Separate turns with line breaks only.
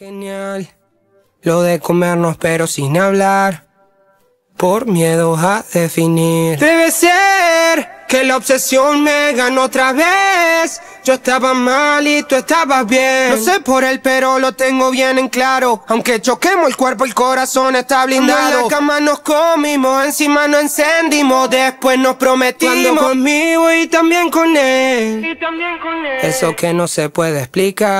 Genial, lo de comernos pero sin hablar, por miedo a definir. Debe ser que la obsesión me ganó otra vez. Yo estaba mal y tú estabas bien. No sé por él, pero lo tengo bien en claro. Aunque choquemos el cuerpo, el corazón está blindado. En la cama nos comimos, encima nos encendimos. Después nos prometimos. Cuando conmigo y también con él.
Y también con él.
Eso que no se puede explicar.